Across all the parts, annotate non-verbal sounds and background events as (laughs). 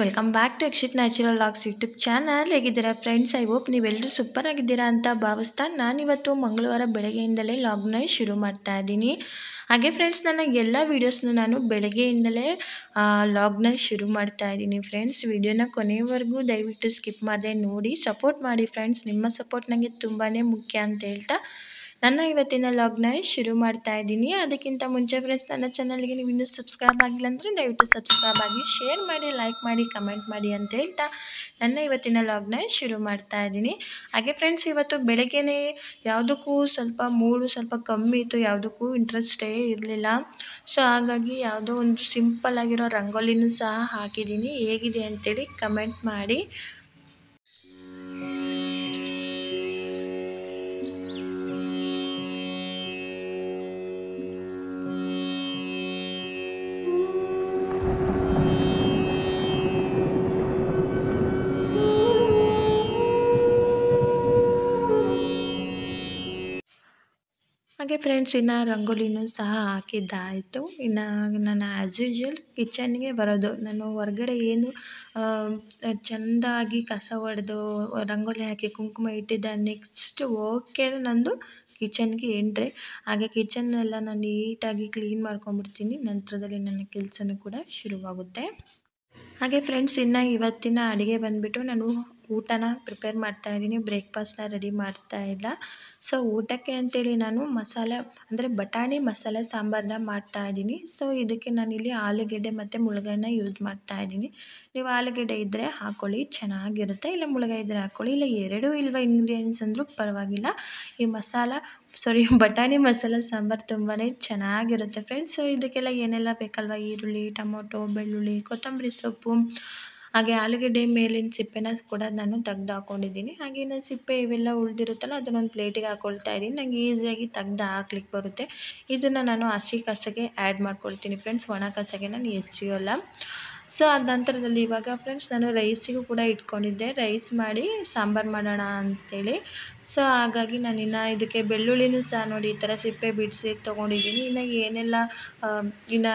Welcome back to Akshith natural logs YouTube channel ಹೇಗಿದ್ದೀರಾ friends I hope ನೀವೆಲ್ಲರೂ super ಆಗಿದ್ದೀರಾ ಅಂತ ಭಾವಿಸ್ತಾ ನಾನಿವತ್ತು ಮಂಗಳವಾರ ಬೆಳಗ್ಗೆಯಿಂದಲೇ ಲಾಗ್ನ ಶುರು ಮಾಡ್ತಾ ಇದ್ದೀನಿ. ಹಾಗೆ ಫ್ರೆಂಡ್ಸ್ ನನ್ನ ಎಲ್ಲ ವೀಡಿಯೋಸ್ನ ನಾನು ಬೆಳಗ್ಗೆಯಿಂದಲೇ ಲಾಗ್ನ ಶುರು ಮಾಡ್ತಾ ಇದ್ದೀನಿ ಫ್ರೆಂಡ್ಸ್ ವೀಡಿಯೋನ ಕೊನೆಯವರೆಗೂ ದಯವಿಟ್ಟು ಸ್ಕಿಪ್ ಮಾಡದೆ ನೋಡಿ. ಸಪೋರ್ಟ್ ಮಾಡಿ ಫ್ರೆಂಡ್ಸ್ ನಿಮ್ಮ ಸಪೋರ್ಟ್ ನನಗೆ ತುಂಬಾ ಮುಖ್ಯ ಅಂತ ಹೇಳ್ತಾ ನನ್ನ ಇವತ್ತಿನ ಲಾಗ್ನ ಶುರು ಮಾಡ್ತಾ ಇದ್ದೀನಿ. ಅದಕ್ಕಿಂತ ಮುಂಚೆ ಫ್ರೆಂಡ್ಸ್ ನನ್ನ ಚಾನಲ್ಗೆ ನೀವು ಇನ್ನೂ ಸಬ್ಸ್ಕ್ರೈಬ್ ಆಗಿಲ್ಲ ಅಂದರೆ ದಯವಿಟ್ಟು ಸಬ್ಸ್ಕ್ರೈಬ್ ಆಗಿ ಶೇರ್ ಮಾಡಿ ಲೈಕ್ ಮಾಡಿ ಕಮೆಂಟ್ ಮಾಡಿ ಅಂತ ಹೇಳ್ತಾ ನನ್ನ ಇವತ್ತಿನ ಲಾಗ್ನ ಶುರು ಮಾಡ್ತಾ ಇದ್ದೀನಿ. ಹಾಗೆ ಫ್ರೆಂಡ್ಸ್ ಇವತ್ತು ಬೆಳಗ್ಗೆನೇ ಯಾವುದಕ್ಕೂ ಸ್ವಲ್ಪ ಮೂಡು ಸ್ವಲ್ಪ ಕಮ್ಮಿ ಇತ್ತು, ಯಾವುದಕ್ಕೂ ಇಂಟ್ರೆಸ್ಟೇ ಇರಲಿಲ್ಲ. ಸೊ ಹಾಗಾಗಿ ಯಾವುದೋ ಒಂದು ಸಿಂಪಲ್ ಆಗಿರೋ ರಂಗೋಲಿನೂ ಸಹ ಹಾಕಿದ್ದೀನಿ. ಹೇಗಿದೆ ಅಂತೇಳಿ ಕಮೆಂಟ್ ಮಾಡಿ. ಹಾಗೆ ಫ್ರೆಂಡ್ಸ್ ಇನ್ನು ರಂಗೋಲಿನೂ ಸಹ ಹಾಕಿದ್ದಾಯಿತು. ಇನ್ನು ನಾನು ಆ್ಯಸ್ ಯೂಶ್ವಲ್ ಕಿಚನ್ಗೆ ಬರೋದು. ನಾನು ಹೊರಗಡೆ ಏನು ಚೆಂದಾಗಿ ಕಸ ಹೊಡೆದು ರಂಗೋಲಿ ಹಾಕಿ ಕುಂಕುಮ ಇಟ್ಟಿದ್ದ ನೆಕ್ಸ್ಟ್ ಓಕೆ ನಂದು ಕಿಚನ್ಗೆ ಎಂಟ್ರೆ ಹಾಗೆ ಕಿಚನ್ನೆಲ್ಲ ನಾನು ನೀಟಾಗಿ ಕ್ಲೀನ್ ಮಾಡ್ಕೊಂಡ್ಬಿಡ್ತೀನಿ. ನಂತರದಲ್ಲಿ ನನ್ನ ಕೆಲಸನೂ ಕೂಡ ಶುರುವಾಗುತ್ತೆ. ಹಾಗೆ ಫ್ರೆಂಡ್ಸ್ ಇನ್ನು ಇವತ್ತಿನ ಅಡುಗೆ ಬಂದುಬಿಟ್ಟು ನಾನು ಊಟನ ಪ್ರಿಪೇರ್ ಮಾಡ್ತಾ ಇದ್ದೀನಿ. ಬ್ರೇಕ್ಫಾಸ್ಟ್ನ ರೆಡಿ ಮಾಡ್ತಾ ಇಲ್ಲ. ಸೊ ಊಟಕ್ಕೆ ಅಂತೇಳಿ ನಾನು ಮಸಾಲೆ, ಅಂದರೆ ಬಟಾಣಿ ಮಸಾಲೆ ಸಾಂಬಾರನ್ನ ಮಾಡ್ತಾ ಇದ್ದೀನಿ. ಸೊ ಇದಕ್ಕೆ ನಾನಿಲ್ಲಿ ಆಲೂಗೆಡ್ಡೆ ಮತ್ತು ಮುಳುಗಾಯನ್ನ ಯೂಸ್ ಮಾಡ್ತಾ ಇದ್ದೀನಿ. ನೀವು ಆಲೂಗೆಡ್ಡೆ ಇದ್ದರೆ ಹಾಕ್ಕೊಳ್ಳಿ ಚೆನ್ನಾಗಿರುತ್ತೆ. ಇಲ್ಲ ಮುಳುಗಾಯಿ ಇದ್ದರೆ ಹಾಕ್ಕೊಳ್ಳಿ ಇಲ್ಲ ಎರಡೂ ಇಲ್ವ ಇಂಗ್ರೀಡಿಯೆಂಟ್ಸ್ ಅಂದರೂ ಪರವಾಗಿಲ್ಲ. ಈ ಮಸಾಲ ಸಾರಿ (laughs) ಬಟಾಣಿ ಮಸಾಲ ಸಾಂಬಾರು ತುಂಬಾ ಚೆನ್ನಾಗಿರುತ್ತೆ ಫ್ರೆಂಡ್ಸ್ ಸೊ ಇದಕ್ಕೆಲ್ಲ ಏನೆಲ್ಲ ಬೇಕಲ್ವ? ಈರುಳ್ಳಿ, ಟೊಮೊಟೊ, ಬೆಳ್ಳುಳ್ಳಿ, ಕೊತ್ತಂಬರಿ ಸೊಪ್ಪು ಹಾಗೆ ಆಲೂಗೆಡ್ಡೆ ಮೇಲಿನ ಸಿಪ್ಪೆನ ಕೂಡ ನಾನು ತೆಗ್ದು ಹಾಕೊಂಡಿದ್ದೀನಿ. ಹಾಗೆ ಇನ್ನು ಸಿಪ್ಪೆ ಇವೆಲ್ಲ ಉಳಿದಿರುತ್ತಲ್ಲ ಅದನ್ನೊಂದು ಪ್ಲೇಟಿಗೆ ಹಾಕೊಳ್ತಾ ಇದ್ದೀನಿ. ನಂಗೆ ಈಸಿಯಾಗಿ ತೆಗ್ದು ಹಾಕ್ಲಿಕ್ಕೆ ಬರುತ್ತೆ. ಇದನ್ನು ನಾನು ಹಸಿ ಕಸಗೆ ಆ್ಯಡ್ ಮಾಡ್ಕೊಳ್ತೀನಿ ಫ್ರೆಂಡ್ಸ್ ಒಣ ಕಸಗೆ ನಾನು ಎಸೆಯೋಲ್ಲ ಸೊ ಅದ ನಂತರದಲ್ಲಿ ಇವಾಗ ಫ್ರೆಂಡ್ಸ್ ನಾನು ರೈಸಿಗೂ ಕೂಡ ಇಟ್ಕೊಂಡಿದ್ದೆ. ರೈಸ್ ಮಾಡಿ ಸಾಂಬಾರು ಮಾಡೋಣ ಅಂಥೇಳಿ ಸೊ ಹಾಗಾಗಿ ನಾನು ಇನ್ನು ಇದಕ್ಕೆ ಬೆಳ್ಳುಳ್ಳಿನೂ ಸಹ ನೋಡಿ ಈ ಥರ ಸಿಪ್ಪೆ ಬಿಡಿಸಿ ತೊಗೊಂಡಿದ್ದೀನಿ. ಇನ್ನು ಏನೆಲ್ಲ ಇನ್ನು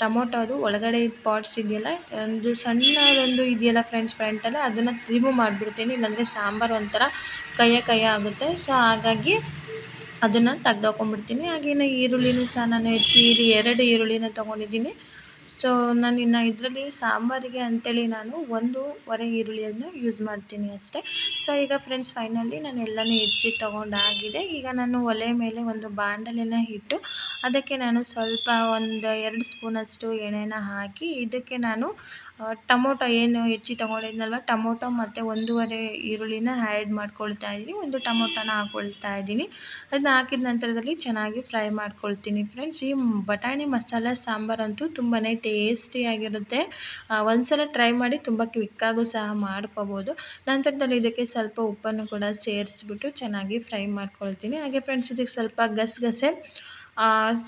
ಟೊಮೊಟೊದು ಒಳಗಡೆ ಪಾಟ್ಸ್ ಇದೆಯಲ್ಲ, ಒಂದು ಸಣ್ಣ ಒಂದು ಇದೆಯಲ್ಲ ಫ್ರೆಂಡ್ಸ್ ಫ್ರಂಟಲ್ಲಿ ಅದನ್ನು ರಿಮೂವ್ ಮಾಡಿಬಿಡ್ತೀನಿ. ಇಲ್ಲಾಂದರೆ ಸಾಂಬಾರು ಒಂಥರ ಕಯ್ಯ ಕಯ್ಯ ಆಗುತ್ತೆ. ಸೊ ಹಾಗಾಗಿ ಅದನ್ನು ತೆಗ್ದಾಕೊಂಡ್ಬಿಡ್ತೀನಿ ಹಾಗೆಯೇ ಈರುಳ್ಳಿನೂ ಸಹ ನಾನು ಹೆಚ್ಚಿ, ಇಲ್ಲಿ ಎರಡು ಈರುಳ್ಳಿನ ತೊಗೊಂಡಿದ್ದೀನಿ. ಸೊ ನಾನು ಇನ್ನು ಇದರಲ್ಲಿ ಸಾಂಬಾರಿಗೆ ಅಂತೇಳಿ ನಾನು ಒಂದೂವರೆ ಈರುಳ್ಳಿಯನ್ನು ಯೂಸ್ ಮಾಡ್ತೀನಿ ಅಷ್ಟೇ. ಸೊ ಈಗ ಫ್ರೆಂಡ್ಸ್ ಫೈನಲಿ ನಾನು ಎಲ್ಲನೂ ಹೆಚ್ಚಿ ತೊಗೊಂಡಾಗಿದೆ. ಈಗ ನಾನು ಒಲೆ ಮೇಲೆ ಒಂದು ಬಾಂಡಲಿನ ಇಟ್ಟು ಅದಕ್ಕೆ ನಾನು ಸ್ವಲ್ಪ ಒಂದು ಎರಡು ಸ್ಪೂನಷ್ಟು ಎಣ್ಣೆನ ಹಾಕಿ ಇದಕ್ಕೆ ನಾನು ಟೊಮೊಟೊ ಏನು ಹೆಚ್ಚಿ ತೊಗೊಂಡಿದ್ನಲ್ವ? ಟೊಮೊಟೊ ಮತ್ತು ಒಂದೂವರೆ ಈರುಳ್ಳಿನ ಆ್ಯಡ್ ಮಾಡ್ಕೊಳ್ತಾ ಇದ್ದೀನಿ ಒಂದು ಟೊಮೊಟೊನ ಹಾಕ್ಕೊಳ್ತಾ ಇದ್ದೀನಿ ಅದನ್ನ ಹಾಕಿದ ನಂತರದಲ್ಲಿ ಚೆನ್ನಾಗಿ ಫ್ರೈ ಮಾಡ್ಕೊಳ್ತೀನಿ ಫ್ರೆಂಡ್ಸ್ ಈ ಬಟಾಣಿ ಮಸಾಲ ಸಾಂಬಾರಂತೂ ತುಂಬಾ ಟೇಸ್ಟಿಯಾಗಿರುತ್ತೆ ಒಂದ್ಸಲ ಟ್ರೈ ಮಾಡಿ ತುಂಬ ಕ್ವಿಕ್ಕಾಗೂ ಸಹ ಮಾಡ್ಕೋಬೋದು. ನಂತರದಲ್ಲಿ ಇದಕ್ಕೆ ಸ್ವಲ್ಪ ಉಪ್ಪನ್ನು ಕೂಡ ಸೇರಿಸ್ಬಿಟ್ಟು ಚೆನ್ನಾಗಿ ಫ್ರೈ ಮಾಡ್ಕೊಳ್ತೀನಿ. ಹಾಗೆ ಫ್ರೆಂಡ್ಸ್ ಇದಕ್ಕೆ ಸ್ವಲ್ಪ ಗಸಗಸೆ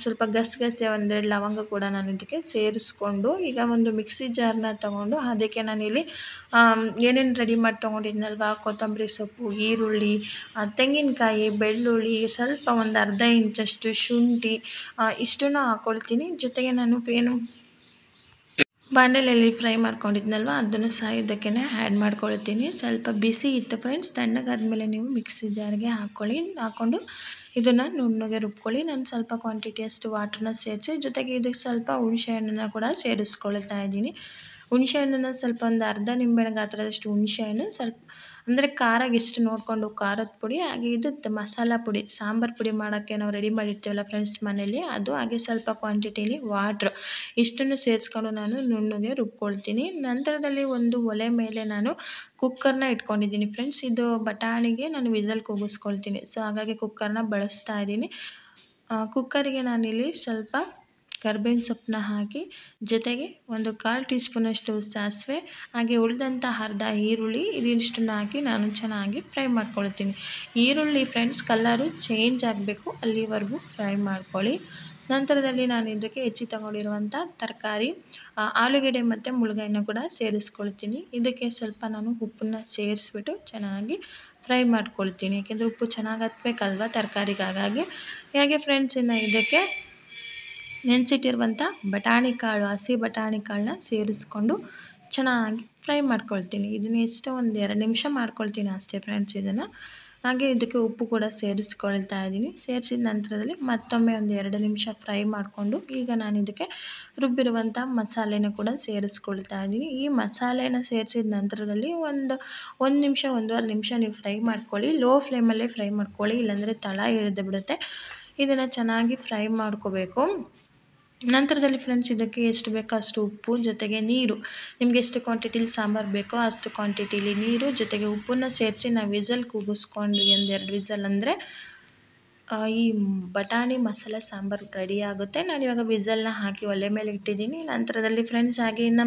ಸ್ವಲ್ಪ ಗಸಗಸೆ ಒಂದೆರಡು ಲವಂಗ ಕೂಡ ನಾನು ಇದಕ್ಕೆ ಸೇರಿಸ್ಕೊಂಡು ಈಗ ಒಂದು ಮಿಕ್ಸಿ ಜಾರ್ನ ತೊಗೊಂಡು ಅದಕ್ಕೆ ನಾನಿಲ್ಲಿ ಏನೇನು ರೆಡಿ ಮಾಡಿ ತೊಗೊಂಡಿದ್ನಲ್ವ? ಕೊತ್ತಂಬರಿ ಸೊಪ್ಪು, ಈರುಳ್ಳಿ ತೆಂಗಿನಕಾಯಿ, ಬೆಳ್ಳುಳ್ಳಿ, ಸ್ವಲ್ಪ ಒಂದು ಅರ್ಧ ಇಂಚಷ್ಟು ಶುಂಠಿ ಇಷ್ಟನ್ನೂ ಹಾಕ್ಕೊಳ್ತೀನಿ ಜೊತೆಗೆ ನಾನು ಏನು ಬಾಣಲೆಯಲ್ಲಿ ಫ್ರೈ ಮಾಡ್ಕೊಂಡಿದ್ನಲ್ವ? ಅದನ್ನು ಸಹ ಇದಕ್ಕೆ ಆ್ಯಡ್ ಮಾಡ್ಕೊಳ್ತೀನಿ. ಸ್ವಲ್ಪ ಬಿಸಿ ಇತ್ತು ಫ್ರೆಂಡ್ಸ್ ತಣ್ಣಗಾದ್ಮೇಲೆ ನೀವು ಮಿಕ್ಸಿ ಜಾರ್ಗೆ ಹಾಕ್ಕೊಳ್ಳಿ ಹಾಕ್ಕೊಂಡು ಇದನ್ನು ನುಣ್ಣಗೆ ರುಬ್ಕೊಳ್ಳಿ. ನಾನು ಸ್ವಲ್ಪ ಕ್ವಾಂಟಿಟಿಯಷ್ಟು ವಾಟ್ರನ್ನ ಸೇರಿಸಿ, ಜೊತೆಗೆ ಇದಕ್ಕೆ ಸ್ವಲ್ಪ ಹುಣಸೆ ಹಣ್ಣನ್ನು ಕೂಡ ಸೇರಿಸ್ಕೊಳ್ತಾ ಇದ್ದೀನಿ. ಹುಣಸೆ ಹಣ್ಣನ್ನು ಸ್ವಲ್ಪ ಒಂದು ಅರ್ಧ ನಿಂಬೆಹಣ್ಣು ಗಾತ್ರದಷ್ಟು ಹುಣಸೆ ಹಣ್ಣು ಸ್ವಲ್ಪ ಅಂದರೆ ಖಾರಕ್ಕೆ ಎಷ್ಟು ನೋಡಿಕೊಂಡು ಖಾರದ ಪುಡಿ, ಹಾಗೆ ಇದು ಮಸಾಲ ಪುಡಿ, ಸಾಂಬಾರು ಪುಡಿ ಮಾಡೋಕ್ಕೆ ನಾವು ರೆಡಿ ಮಾಡಿರ್ತೀವಲ್ಲ ಫ್ರೆಂಡ್ಸ್ ಮನೇಲಿ, ಅದು ಹಾಗೆ ಸ್ವಲ್ಪ ಕ್ವಾಂಟಿಟಿಲಿ ವಾಟ್ರ್ ಇಷ್ಟನ್ನು ಸೇರಿಸ್ಕೊಂಡು ನಾನು ನುಣ್ಣಗೆ ರುಬ್ಕೊಳ್ತೀನಿ. ನಂತರದಲ್ಲಿ ಒಂದು ಒಲೆ ಮೇಲೆ ನಾನು ಕುಕ್ಕರ್ನ ಇಟ್ಕೊಂಡಿದ್ದೀನಿ ಫ್ರೆಂಡ್ಸ್ ಇದು ಬಟಾಣಿಗೆ ನಾನು ವಿಸಲ್ ಕೂಗಿಸ್ಕೊಳ್ತೀನಿ. ಸೊ ಹಾಗಾಗಿ ಕುಕ್ಕರ್ನ ಬಳಸ್ತಾ ಇದ್ದೀನಿ. ಕುಕ್ಕರಿಗೆ ನಾನಿಲ್ಲಿ ಸ್ವಲ್ಪ ಕರ್ಬೇವಿನ ಸೊಪ್ಪನ್ನ ಹಾಕಿ ಜೊತೆಗೆ ಒಂದು ಕಾಲು ಟೀ ಸ್ಪೂನಷ್ಟು ಸಾಸಿವೆ, ಹಾಗೆ ಉಳಿದಂಥ ಅರ್ಧ ಈರುಳ್ಳಿ, ಇದಿಷ್ಟನ್ನ ಹಾಕಿ ನಾನು ಚೆನ್ನಾಗಿ ಫ್ರೈ ಮಾಡ್ಕೊಳ್ತೀನಿ. ಈರುಳ್ಳಿ ಫ್ರೆಂಡ್ಸ್ ಕಲ್ಲರು ಚೇಂಜ್ ಆಗಬೇಕು ಅಲ್ಲಿವರೆಗೂ ಫ್ರೈ ಮಾಡ್ಕೊಳ್ಳಿ. ನಂತರದಲ್ಲಿ ನಾನು ಇದಕ್ಕೆ ಹೆಚ್ಚಿ ತಗೊಂಡಿರುವಂಥ ತರಕಾರಿ ಆಲೂಗೆಡ್ಡೆ ಮತ್ತು ಮುಳುಗಾಯನ್ನ ಕೂಡ ಸೇರಿಸ್ಕೊಳ್ತೀನಿ. ಇದಕ್ಕೆ ಸ್ವಲ್ಪ ನಾನು ಉಪ್ಪನ್ನ ಸೇರಿಸ್ಬಿಟ್ಟು ಚೆನ್ನಾಗಿ ಫ್ರೈ ಮಾಡ್ಕೊಳ್ತೀನಿ. ಯಾಕೆಂದರೆ ಉಪ್ಪು ಚೆನ್ನಾಗಿ ಹತ್ಬೇಕಲ್ವ ತರಕಾರಿಗೆ ಹಾಗಾಗಿ ಹಾಗೆ ಫ್ರೆಂಡ್ಸ್ ಇನ್ನು ಇದಕ್ಕೆ ನೆನೆಸಿಟ್ಟಿರುವಂಥ ಬಟಾಣಿ ಕಾಳು, ಹಸಿ ಬಟಾಣಿ ಕಾಳನ್ನ ಸೇರಿಸ್ಕೊಂಡು ಚೆನ್ನಾಗಿ ಫ್ರೈ ಮಾಡ್ಕೊಳ್ತೀನಿ. ಇದನ್ನು ಎಷ್ಟು ಒಂದು ಎರಡು ನಿಮಿಷ ಮಾಡ್ಕೊಳ್ತೀನಿ ಅಷ್ಟೇ ಫ್ರೆಂಡ್ಸ್ ಇದನ್ನು. ಹಾಗೆ ಇದಕ್ಕೆ ಉಪ್ಪು ಕೂಡ ಸೇರಿಸ್ಕೊಳ್ತಾ ಇದ್ದೀನಿ. ಸೇರಿಸಿದ ನಂತರದಲ್ಲಿ ಮತ್ತೊಮ್ಮೆ ಒಂದು ಎರಡು ನಿಮಿಷ ಫ್ರೈ ಮಾಡಿಕೊಂಡು ಈಗ ನಾನು ಇದಕ್ಕೆ ರುಬ್ಬಿರುವಂಥ ಮಸಾಲೆನ ಕೂಡ ಸೇರಿಸ್ಕೊಳ್ತಾ ಇದ್ದೀನಿ. ಈ ಮಸಾಲೆನ ಸೇರಿಸಿದ ನಂತರದಲ್ಲಿ ಒಂದು ಒಂದು ನಿಮಿಷ, ಒಂದೂವರೆ ನಿಮಿಷ ನೀವು ಫ್ರೈ ಮಾಡ್ಕೊಳ್ಳಿ. ಲೋ ಫ್ಲೇಮಲ್ಲೇ ಫ್ರೈ ಮಾಡ್ಕೊಳ್ಳಿ. ಇಲ್ಲಾಂದರೆ ತಳ ಹಿಡಿದು ಬಿಡುತ್ತೆ. ಇದನ್ನು ಚೆನ್ನಾಗಿ ಫ್ರೈ ಮಾಡ್ಕೋಬೇಕು. ನಂತರದಲ್ಲಿ ಫ್ರೆಂಡ್ಸ್ ಇದಕ್ಕೆ ಎಷ್ಟು ಬೇಕೋ ಅಷ್ಟು ಉಪ್ಪು, ಜೊತೆಗೆ ನೀರು. ನಿಮಗೆ ಎಷ್ಟು ಕ್ವಾಂಟಿಟಿಲಿ ಸಾಂಬಾರು ಬೇಕೋ ಅಷ್ಟು ಕ್ವಾಂಟಿಟಿಲಿ ನೀರು, ಜೊತೆಗೆ ಉಪ್ಪನ್ನು ಸೇರಿಸಿ ನಾವು ವಿಸಲ್ ಕೂಗಿಸ್ಕೊಂಡ್ವಿ ಒಂದೆರಡು ವಿಸಲ್ ಅಂದರೆ ಈ ಬಟಾಣಿ ಮಸಾಲೆ ಸಾಂಬಾರು ರೆಡಿ ಆಗುತ್ತೆ. ನಾನು ಇವಾಗ ವಿಝಲ್ನ ಹಾಕಿ ಒಲೆ ಮೇಲೆ ಇಟ್ಟಿದ್ದೀನಿ. ನಂತರದಲ್ಲಿ ಫ್ರೆಂಡ್ಸ್ ಹಾಗೆ ಇನ್ನು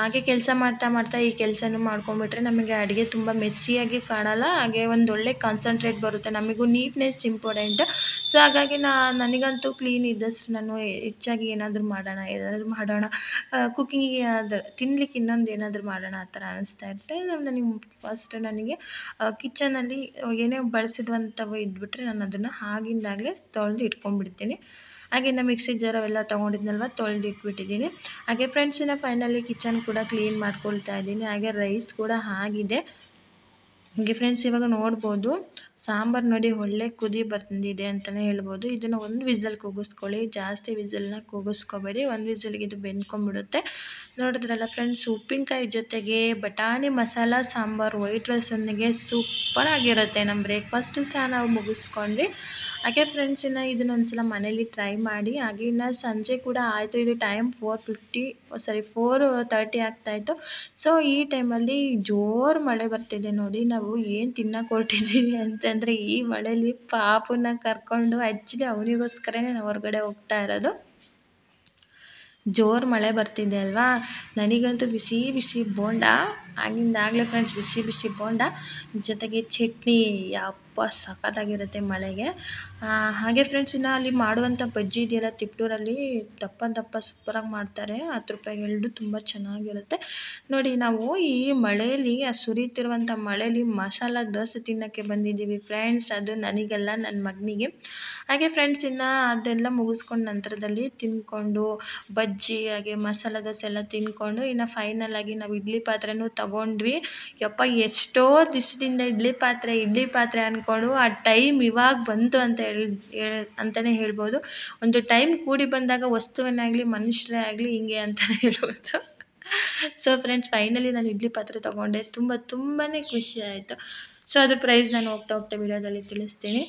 ಹಾಗೆ ಕೆಲಸ ಮಾಡ್ತಾ ಮಾಡ್ತಾ ಈ ಕೆಲಸನೂ ಮಾಡ್ಕೊಂಬಿಟ್ರೆ ನಮಗೆ ಅಡುಗೆ ತುಂಬ ಮೆಸ್ಸಿಯಾಗಿ ಕಾಣಲ್ಲ. ಹಾಗೆ ಒಂದು ಒಳ್ಳೆ ಕಾನ್ಸಂಟ್ರೇಟ್ ಬರುತ್ತೆ. ನಮಗೂ ನೀಟ್ನೆಸ್ ಇಂಪಾರ್ಟೆಂಟ್ ಸೊ ಹಾಗಾಗಿ ನಾ, ನನಗಂತೂ ಕ್ಲೀನ್ ಇದ್ದಷ್ಟು ನಾನು ಹೆಚ್ಚಾಗಿ ಏನಾದರೂ ಮಾಡೋಣ ಏನಾದರೂ ಮಾಡೋಣ. ಕುಕ್ಕಿಂಗಿಗೆ ಏನಾದರೂ ತಿನ್ಲಿಕ್ಕೆ ಇನ್ನೊಂದು ಏನಾದರೂ ಮಾಡೋಣ ಆ ಥರ ಅನಿಸ್ತಾ ಇರುತ್ತೆ. ನನಗೆ ಫಸ್ಟ್ ನನಗೆ ಕಿಚನಲ್ಲಿ ಏನೇ ಬಳಸಿದ್ವಂಥವು ಇದ್ಬಿಟ್ರೆ ನಾನು ಅದನ್ನು ಆಗಿಂದಾಗಲೇ ತೊಳೆದು ಇಟ್ಕೊಂಡ್ಬಿಡ್ತೀನಿ. ಹಾಗೆ ನಮ್ಮ ಮಿಕ್ಸಿ ಜಾರ್ ಅವೆಲ್ಲ ತೊಗೊಂಡಿದ್ನಲ್ವ, ತೊಳೆದು ಇಟ್ಬಿಟ್ಟಿದ್ದೀನಿ. ಹಾಗೆ ಫ್ರೆಂಡ್ಸಿನ ಫೈನಲಿ ಕಿಚನ್ ಕೂಡ ಕ್ಲೀನ್ ಮಾಡ್ಕೊಳ್ತಾ ಇದ್ದೀನಿ. ಹಾಗೆ ರೈಸ್ ಕೂಡ ಆಗಿದೆ. ಹಾಗೆ ಫ್ರೆಂಡ್ಸ್ ಇವಾಗ ನೋಡ್ಬೋದು. ಸಾಂಬಾರು ನೋಡಿ ಒಳ್ಳೆ ಕುದಿ ಬಂದಿದೆ ಅಂತಲೇ ಹೇಳ್ಬೋದು. ಇದನ್ನು ಒಂದು ವಿಸಲ್ ಕೂಗಿಸ್ಕೊಳ್ಳಿ. ಜಾಸ್ತಿ ವಿಸಲ್ನ ಕೂಗಿಸ್ಕೋಬೇಡಿ. ಒಂದು ವಿಸಲ್ಗೆ ಇದು ಬೆಂದ್ಕೊಂಡ್ಬಿಡುತ್ತೆ. ನೋಡಿದ್ರಲ್ಲ ಫ್ರೆಂಡ್ಸ್, ಉಪ್ಪಿನಕಾಯಿ ಜೊತೆಗೆ ಬಟಾಣಿ ಮಸಾಲ ಸಾಂಬಾರು ವೈಟ್ ರೈಸೊಂದಿಗೆ ಸೂಪರ್ ಆಗಿರುತ್ತೆ. ನಮ್ಮ ಬ್ರೇಕ್ಫಾಸ್ಟ್ ಸಹ ನಾವು ಮುಗಿಸ್ಕೊಂಡ್ವಿ. ಹಾಗೆ ಫ್ರೆಂಡ್ಸ್, ಇನ್ನು ಇದನ್ನ ಒಂದ್ಸಲ ಮನೇಲಿ ಟ್ರೈ ಮಾಡಿ. ಹಾಗೆ ಇನ್ನು ಸಂಜೆ ಕೂಡ ಆಯಿತು. ಇದು time four fifty, sorry, four thirty ಆಗ್ತಾಯಿತ್ತು ಸೊ, ಈ ಟೈಮಲ್ಲಿ ಜೋರು ಮಳೆ ಬರ್ತಿದೆ ನೋಡಿ. ನಾವು ಏನು ತಿನ್ನಕ್ಕೆ ಹೊರಟಿದ್ದೀವಿ ಅಂತಂದರೆ ಈ ಮಳೇಲಿ ಪಾಪುನ ಕರ್ಕೊಂಡು ಆ್ಯಕ್ಚುಲಿ ಅವನಿಗೋಸ್ಕರನೇ ನಾವು ಹೊರಗಡೆ ಹೋಗ್ತಾ ಇರೋದು. ಜೋರು ಮಳೆ ಬರ್ತಿದೆ ಅಲ್ವಾ? ನನಗಂತೂ ಬಿಸಿ ಬಿಸಿ ಬೋಂಡ. ಆಗಿಂದಾಗಲೇ ಫ್ರೆಂಡ್ಸ್ ಬಿಸಿ ಬಿಸಿ ಬೋಂಡ. ಜೊತೆಗೆ ಚಟ್ನಿ ಯಪ್ಪ ಸಖತ್ತಾಗಿರುತ್ತೆ ಮಳೆಗೆ. ಹಾಗೆ ಫ್ರೆಂಡ್ಸ್ ಇನ್ನು ಅಲ್ಲಿ ಮಾಡುವಂಥ ಬಜ್ಜಿ ಇದೆಯಲ್ಲ ತಿಪ್ಟೂರಲ್ಲಿ ದಪ್ಪ ದಪ್ಪ ಸೂಪರಾಗಿ ಮಾಡ್ತಾರೆ. ಹತ್ತು ರೂಪಾಯಿಗೆ ಎರಡು ತುಂಬ ಚೆನ್ನಾಗಿರುತ್ತೆ. ನೋಡಿ ನಾವು ಈ ಮಳೆಯಲ್ಲಿ ಆ ಸುರಿತಿರುವಂಥ ಮಳೆಯಲ್ಲಿ ಮಸಾಲ ದೋಸೆ ತಿನ್ನೋಕ್ಕೆ ಬಂದಿದ್ದೀವಿ ಫ್ರೆಂಡ್ಸ್ ಅದು ನನಗೆಲ್ಲ ನನ್ನ ಮಗನಿಗೆ. ಹಾಗೆ ಫ್ರೆಂಡ್ಸ್ ಇನ್ನು ಅದೆಲ್ಲ ಮುಗಿಸ್ಕೊಂಡು ನಂತರದಲ್ಲಿ ತಿಂದ್ಕೊಂಡು ಬಜ್ಜಿ ಹಾಗೆ ಮಸಾಲ ದೋಸೆ ಎಲ್ಲ ತಿಂದ್ಕೊಂಡು ಇನ್ನು ಫೈನಲ್ ಆಗಿ ನಾವು ಇಡ್ಲಿ ಪಾತ್ರೆನೂ ತಗೊಂಡ್ವಿ. ಯಪ್ಪ, ಎಷ್ಟೋ ದಿವಸದಿಂದ ಇಡ್ಲಿ ಪಾತ್ರೆ ಇಡ್ಲಿ ಪಾತ್ರೆ ಅಂದ್ಕೊಂಡು ಆ ಟೈಮ್ ಇವಾಗ ಬಂತು ಅಂತ ಹೇಳಿ ಅಂತಲೇ ಹೇಳ್ಬೋದು. ಒಂದು ಟೈಮ್ ಕೂಡಿ ಬಂದಾಗ ವಸ್ತುವನ್ನಾಗಲಿ, ಮನುಷ್ಯರೇ ಆಗಲಿ ಹಿಂಗೆ ಅಂತಲೇ (laughs) ಹೇಳ್ಬೋದು. ಸೊ ಫ್ರೆಂಡ್ಸ್ ಫೈನಲಿ ನಾನು ಇಡ್ಲಿ ಪಾತ್ರೆ ತೊಗೊಂಡೆ. ತುಂಬ ತುಂಬಾ ಖುಷಿ ಆಯಿತು. ಸೊ ಅದ್ರ ಪ್ರೈಸ್ ನಾನು ಹೋಗ್ತಾ ಹೋಗ್ತಾ ವಿಡಿಯೋದಲ್ಲಿ ತಿಳಿಸ್ತೀನಿ.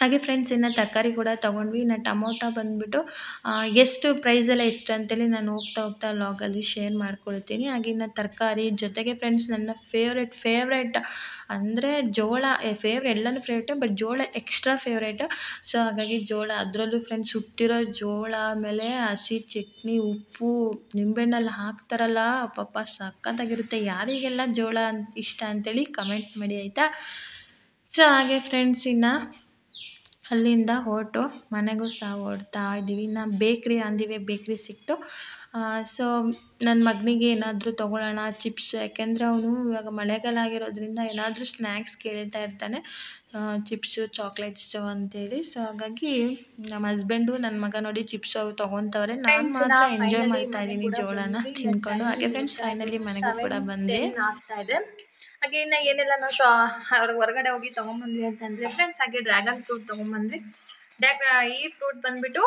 ಹಾಗೆ ಫ್ರೆಂಡ್ಸ್ ಇನ್ನು ತರಕಾರಿ ಕೂಡ ತೊಗೊಂಡ್ವಿ. ಇನ್ನು ಟೊಮೊಟೊ ಬಂದುಬಿಟ್ಟು ಎಷ್ಟು ಪ್ರೈಸೆಲ್ಲ ಎಷ್ಟು ಅಂತೇಳಿ ನಾನು ಹೋಗ್ತಾ ಹೋಗ್ತಾ ಲಾಗಲ್ಲಿ ಶೇರ್ ಮಾಡ್ಕೊಳ್ತೀನಿ. ಹಾಗೆ ಇನ್ನು ತರಕಾರಿ ಜೊತೆಗೆ ಫ್ರೆಂಡ್ಸ್ ನನ್ನ ಫೇವ್ರೆಟ್ ಫೇವ್ರೆಟ್ ಅಂದರೆ ಜೋಳ ಫೇವ್ರೆ ಎಲ್ಲನೂ ಫೇವ್ರೇಟು ಬಟ್ ಜೋಳ ಎಕ್ಸ್ಟ್ರಾ ಫೇವ್ರೇಟು ಸೊ ಹಾಗಾಗಿ ಜೋಳ ಅದರಲ್ಲೂ ಫ್ರೆಂಡ್ಸ್ ಹುಟ್ಟಿರೋ ಜೋಳ ಆಮೇಲೆ ಹಸಿ ಚಟ್ನಿ, ಉಪ್ಪು, ನಿಂಬೆಹಣ್ಣಲ್ಲಿ ಹಾಕ್ತಾರಲ್ಲ, ಪಾಪ ಸಕ್ಕತ್ತಾಗಿರುತ್ತೆ ಯಾರಿಗೆಲ್ಲ ಜೋಳ ಅಂತ ಇಷ್ಟ ಅಂತೇಳಿ ಕಮೆಂಟ್ ಮಾಡಿ ಆಯಿತಾ? ಸೊ ಹಾಗೆ ಫ್ರೆಂಡ್ಸ್ ಇನ್ನು ಅಲ್ಲಿಂದ ಹೊರಟು ಮನೆಗೂ ಸಹ ಹೊರಡ್ತಾ ಇದ್ದೀವಿ. ಇನ್ನು ಬೇಕ್ರಿ ಅಂದಿವೆ ಬೇಕ್ರಿ ಸಿಕ್ತು. ಸೊ ನನ್ನ ಮಗನಿಗೆ ಏನಾದರೂ ತೊಗೊಳ್ಳೋಣ ಚಿಪ್ಸ್ ಯಾಕೆಂದರೆ ಅವನು ಇವಾಗ ಮಳೆಗಾಲ ಆಗಿರೋದ್ರಿಂದ ಏನಾದರೂ ಸ್ನ್ಯಾಕ್ಸ್ ಕೇಳ್ತಾ ಇರ್ತಾನೆ. ಚಿಪ್ಸು ಚಾಕ್ಲೇಟ್ಸು ಅಂತೇಳಿ. ಸೊ ಹಾಗಾಗಿ ನಮ್ಮ ಹಸ್ಬೆಂಡು ನನ್ನ ಮಗ ನೋಡಿ ಚಿಪ್ಸ್ ಅವು ತೊಗೊತವ್ರೆ. ನಾನು ಮಾತ್ರ ಎಂಜಾಯ್ ಮಾಡ್ತಾ ಇದ್ದೀನಿ ಜೋಳನ ತಿನ್ಕೊಂಡು. ಹಾಗೆ ಫ್ರೆಂಡ್ಸ್ ಫೈನಲಿ ಮನೆಗೂ ಕೂಡ ಬಂದೆ. ಆಗ್ತಾ ಇದೆ. ಹಾಗೆ ಇನ್ನು ಏನೆಲ್ಲ ನಾವು ಶಾ ಅವ್ರಿಗೆ ಹೊರಗಡೆ ಹೋಗಿ ತೊಗೊಂಬಂದ್ವಿ ಅಂತಂದರೆ ಫ್ರೆಂಡ್ಸ್ ಹಾಗೆ ಡ್ರ್ಯಾಗನ್ ಫ್ರೂಟ್ ತೊಗೊಂಬಂದ್ವಿ. ಡ್ರ್ಯಾಗ ಈ ಫ್ರೂಟ್ ಬಂದ್ಬಿಟ್ಟು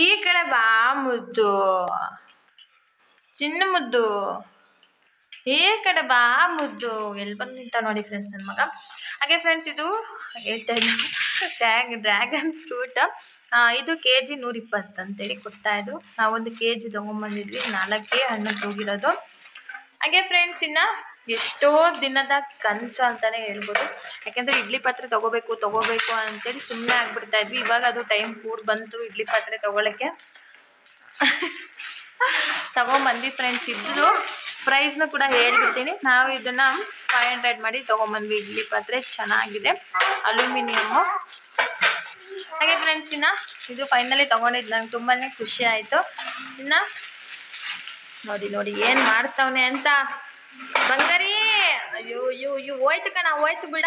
ಈ ಕಡೆ ಬಾ ಮುದ್ದು. ಚಿನ್ನ ಮುದ್ದು. ಈ ಕಡೆ ಬಾ ಮುದ್ದು. ಎಲ್ಲಿ ಬಂದು ನಿಂತ ನೋಡಿ ಫ್ರೆಂಡ್ಸ್ ನನ್ನ ಮಗ. ಹಾಗೆ ಫ್ರೆಂಡ್ಸ್ ಇದು ಹೇಳ್ತಾ ಇದ್ದ ಡ್ರ್ಯಾಗ್ ಡ್ರ್ಯಾಗನ್ ಫ್ರೂಟ್ ಇದು ಕೆ ಜಿ ನೂರಿಪ್ಪತ್ತು ಅಂತೇಳಿ ಕೊಡ್ತಾಯಿದ್ರು ನಾವೊಂದು ಕೆ ಜಿ ತೊಗೊಂಬಂದಿದ್ವಿ. ನಾಲ್ಕೇ ಹಣ್ಣು ಹೋಗಿರೋದು. ಹಾಗೆ ಫ್ರೆಂಡ್ಸ್ ಇನ್ನು ಎಷ್ಟೋ ದಿನದ ಕನಸು ಅಂತಲೇ ಹೇಳ್ಬೋದು. ಯಾಕೆಂದರೆ ಇಡ್ಲಿ ಪಾತ್ರೆ ತೊಗೋಬೇಕು, ತಗೋಬೇಕು ಅಂತೇಳಿ ಸುಮ್ಮನೆ ಆಗ್ಬಿಡ್ತಾ ಇದ್ವಿ. ಇವಾಗ ಅದು ಟೈಮ್ ಕೂಡ ಬಂತು ಇಡ್ಲಿ ಪಾತ್ರೆ ತೊಗೊಳಕ್ಕೆ. ತೊಗೊಂಬಂದ್ವಿ ಫ್ರೆಂಡ್ಸ್ ಇದ್ರು ಪ್ರೈಸ್ನು ಕೂಡ ಹೇಳ್ಬಿಡ್ತೀನಿ. ನಾವು ಇದನ್ನು ಫೈವ್ ಹಂಡ್ರೆಡ್ ಮಾಡಿ ತಗೊಂಬಂದ್ವಿ ಇಡ್ಲಿ ಪಾತ್ರೆ. ಚೆನ್ನಾಗಿದೆ. ಅಲ್ಯೂಮಿನಿಯಮ್ಮು. ಹಾಗೆ ಫ್ರೆಂಡ್ಸ್ ಇನ್ನ ಇದು ಫೈನಲಿ ತೊಗೊಂಡಿದ್ದು ನಂಗೆ ತುಂಬಾ ಖುಷಿ ಆಯಿತು. ಇನ್ನು ನೋಡಿ ನೋಡಿ, ಏನು ಮಾಡ್ತಾವನೆ ಅಂತ. ಬಂಗಾರಿ! ಅಯ್ಯೋ ಅಯ್ಯೋ ಅಯ್ಯೋ, ಹೋಯ್ತು ಕಣ, ಹೋಯ್ತು ಬಿಡ.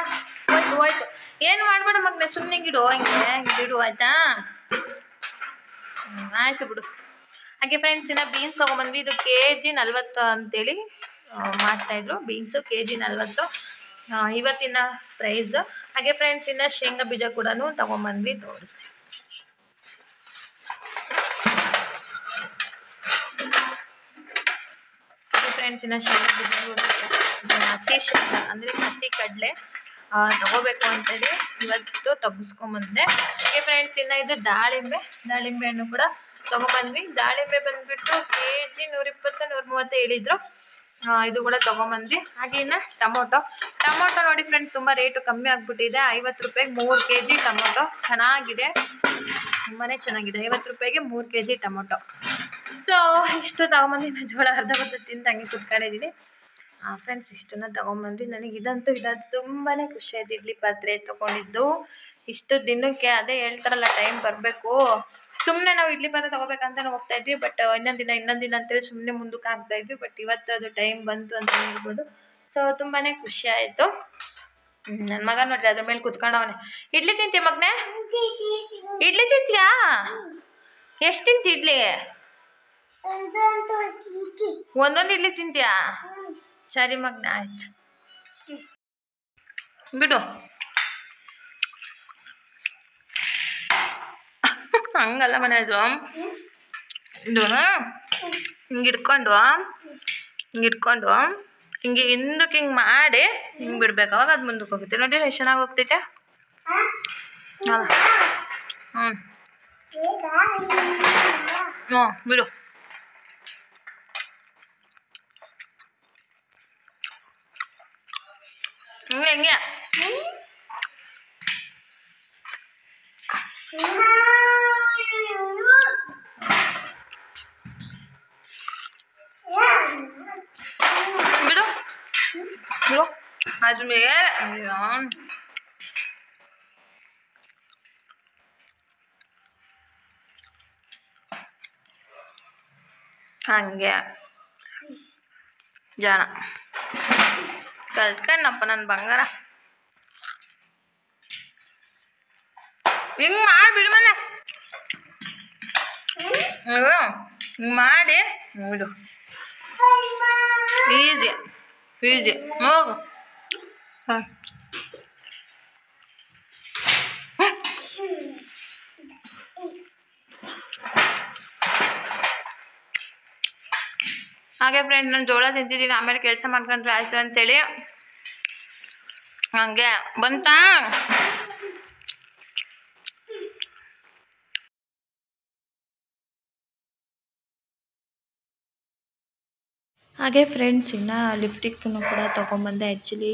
ಹೋಯ್ತು ಹೋಯ್ತು. ಏನು ಮಾಡ್ಬೇಡ ಮಗ್ನೆ ಸುಮ್ಮನೆ ಗಿಡು ಹಿಂಗೆ ಗಿಡು ಆಯ್ತಾ? ಆಯ್ತು ಬಿಡು. ಹಾಗೆ ಫ್ರೆಂಡ್ಸ್ ಇನ್ನ ಬೀನ್ಸ್ ತಗೊಂಡ್ಬಂದ್ವಿ ಇದು ಕೆ ಜಿ ನಲ್ವತ್ತು ಅಂತೇಳಿ ಮಾಡ್ತಾ ಇದ್ರು. ಬೀನ್ಸು ಕೆ ಜಿ ನಲ್ವತ್ತು ಇವತ್ತಿನ ಪ್ರೈಸ್ ಹಾಗೆ ಫ್ರೆಂಡ್ಸ್ ಇನ್ನ ಶೇಂಗಾ ಬೀಜ ಕೂಡ ತಗೊಂಬಂದ್ವಿ, ತೋರಿಸಿ. ಫ್ರೆಂಡ್ಸ್ ಇನ್ನು ಶೇಂಗಾ ಬೀಜ ಕೂಡ ಇದನ್ನ ಹಸಿ ಶೇಂಗಾ ಅಂದರೆ ಹಸಿ ಕಡಲೆ ತಗೋಬೇಕು ಅಂತೇಳಿ ಇವತ್ತು ತೆಗಿಸ್ಕೊಂಬಂದೆ. ಓಕೆ ಫ್ರೆಂಡ್ಸ್ ಇನ್ನು ಇದು ದಾಳಿಂಬೆ ದಾಳಿಂಬೆ ಹಣ್ಣು ಕೂಡ ತೊಗೊಂಬಂದ್ವಿ. ದಾಳಿಂಬೆ ಬಂದ್ಬಿಟ್ಟು ಕೆ ಜಿ ನೂರಿಪ್ಪತ್ತು ನೂರ ಮೂವತ್ತು ಹೇಳಿದ್ರು ಇದು ಕೂಡ ತಗೊಂಬಂದ್ವಿ. ಹಾಗೆ ಇನ್ನು ಟೊಮೊಟೊ. ಟೊಮೊಟೊ ನೋಡಿ ಫ್ರೆಂಡ್ಸ್ ತುಂಬ ರೇಟು ಕಮ್ಮಿ ಆಗಿಬಿಟ್ಟಿದೆ. ಐವತ್ತು ರೂಪಾಯಿಗೆ ಮೂರು ಕೆ ಜಿ ಟೊಮೊಟೊ. ಚೆನ್ನಾಗಿದೆ. ತುಂಬಾ ಚೆನ್ನಾಗಿದೆ. ಐವತ್ತು ರೂಪಾಯಿಗೆ ಮೂರು ಕೆ ಜಿ ಟೊಮೊಟೊ. ಸೊ ಇಷ್ಟು ತಗೊಂಬಂದು ನಾನು ಜೋಳ ಅರ್ಧ ಬರ್ತ ತಿಂದು ಹಂಗೆ ಕುತ್ಕೊಂಡಿದ್ದೀನಿ ಫ್ರೆಂಡ್ಸ್ ಇಷ್ಟನ್ನ ತಗೊಂಬಂದ್ವಿ. ನನಗೆ ಇದಂತೂ ಇದಂತೂ ತುಂಬಾ ಖುಷಿ ಆಯ್ತು. ಇಡ್ಲಿ ಪಾತ್ರೆ ತೊಗೊಂಡಿದ್ದು. ಇಷ್ಟು ದಿನಕ್ಕೆ ಅದೇ ಹೇಳ್ತಾರಲ್ಲ ಟೈಮ್ ಬರಬೇಕು. ಸುಮ್ಮನೆ ನಾವು ಇಡ್ಲಿ ಪಾತ್ರೆ ತೊಗೋಬೇಕಂತ ಹೋಗ್ತಾ ಇದ್ವಿ ಬಟ್ ಇನ್ನೊಂದು ದಿನ ಇನ್ನೊಂದು ದಿನ ಅಂತೇಳಿ ಸುಮ್ಮನೆ ಮುಂದಕ್ಕೆ ಆಗ್ತಾ ಇದ್ವಿ. ಬಟ್ ಇವತ್ತು ಅದು ಟೈಮ್ ಬಂತು ಅಂತ ಹೇಳ್ಬೋದು. ಸೊ ತುಂಬಾ ಖುಷಿ ಆಯಿತು. ನನ್ನ ಮಗ ನೋಡ್ರಿ, ಅದ್ರ ಮೇಲೆ ಕುತ್ಕೊಂಡವನೆ. ಇಡ್ಲಿ ತಿಂತೀಯ ಮಗನೇ? ಇಡ್ಲಿ ತಿಂತೀಯಾ? ಎಷ್ಟು ತಿಂತಿ ಇಡ್ಲಿ? ಒಂದೊಂದು ಇಡ್ಲಿ ತಿಂತೀಯಾ? ಸರಿ ಮಗ್ನ, ಆಯ್ತು. ಬಿಡು. ಹಂಗಲ್ಲ ಮನೆ ಇದು. ಇದು ಹಿಂಗೆ ಇಟ್ಕೊಂಡು ಹಿಂಗೆ ಇಟ್ಕೊಂಡು, ಹಿಂಗೆ ಹಿಂದಕ್ಕೆ ಹಿಂಗೆ ಮಾಡಿ ಹಿಂಗೆ ಬಿಡ್ಬೇಕು. ಅವಾಗ ಅದು ಮುಂದಕ್ಕೆ ಹೋಗುತ್ತೆ. ನೋಡಿ ಎಷ್ಟು ಚೆನ್ನಾಗಿ ಹೋಗ್ತೈತೆ. ಹ್ಞೂ ಹ್ಞೂ ಬಿಡು. ಹಿಂಗೆ ಹಿಂಗೆ ಬಿಡು ಬಿಡು ಅದ್ರ ಮೇಲೆ ಅಯ್ಯೋ. ಹಂಗೆ ಜಾಣ ಕಲ್ತ್ಕೊಂಡಪ್ಪ ನನ್ನ ಬಂಗಾರ. ಹಿಂಗೆ ಮಾಡಿ ಬಿಡು ಮನೆ. ಹಿಂಗೆ ಮಾಡಿ ಬಿಡು ಈಸಿ ಈಸಿ ಹೋಗು. ಹಾಂ ಹಾಗೆ ಫ್ರೆಂಡ್ ನಾನು ಜೋಳ ತಿಂತಿದ್ದೀನಿ ಆಮೇಲೆ ಕೆಲಸ ಮಾಡ್ಕೊಂಡ್ರೆ ಆಯ್ತು ಅಂತೇಳಿ ಹಂಗೆ ಬಂತಾ? ಹಾಗೆ ಫ್ರೆಂಡ್ಸ್ ಇನ್ನು ಲಿಫ್ಟಿಕ್ನು ಕೂಡ ತೊಗೊಂಬಂದೆ ಆ್ಯಕ್ಚುಲಿ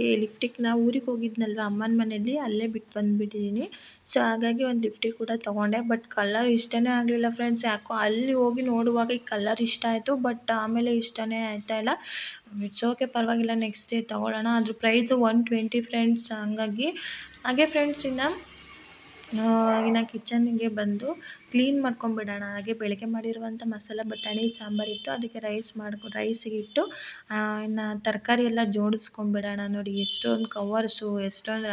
ನ ಊರಿಗೆ ಹೋಗಿದ್ನಲ್ವ ಅಮ್ಮನ ಮನೇಲಿ ಅಲ್ಲೇ ಬಿಟ್ಟು ಬಂದುಬಿಟ್ಟಿದ್ದೀನಿ ಸೊ ಹಾಗಾಗಿ ಒಂದು ಲಿಫ್ಟಿಕ್ ಕೂಡ ತೊಗೊಂಡೆ. ಬಟ್ ಕಲರ್ ಇಷ್ಟನೇ ಆಗಲಿಲ್ಲ ಫ್ರೆಂಡ್ಸ್ ಯಾಕೋ ಅಲ್ಲಿ ಹೋಗಿ ನೋಡುವಾಗ ಈ ಕಲರ್ ಇಷ್ಟ ಆಯಿತು ಬಟ್ ಆಮೇಲೆ ಇಷ್ಟನೇ ಆಯ್ತಾ ಇಲ್ಲ. ಇಟ್ಸ್ ಓಕೆ ಪರವಾಗಿಲ್ಲ ನೆಕ್ಸ್ಟ್ ಡೇ ತೊಗೊಳ್ಳೋಣ. ಅದ್ರ ಪ್ರೈಸು ಒನ್ ಟ್ವೆಂಟಿ ಫ್ರೆಂಡ್ಸ್ ಹಂಗಾಗಿ. ಹಾಗೆ ಫ್ರೆಂಡ್ಸ್ ಇನ್ನು ಇನ್ನು ಕಿಚನ್ನಿಗೆ ಬಂದು ಕ್ಲೀನ್ ಮಾಡ್ಕೊಂಬಿಡೋಣ. ಹಾಗೆ ಬೆಳಗ್ಗೆ ಮಾಡಿರುವಂಥ ಮಸಾಲೆ, ಬಟಾಣಿ ಸಾಂಬಾರಿತ್ತು ಅದಕ್ಕೆ ರೈಸ್ ಮಾಡ್ಕೊ ರೈಸಿಗಿಟ್ಟು ಇನ್ನು ತರಕಾರಿ ಎಲ್ಲ ಜೋಡಿಸ್ಕೊಂಬಿಡೋಣ ನೋಡಿ. ಎಷ್ಟೊಂದು ಕವರ್ಸು, ಎಷ್ಟೊಂದು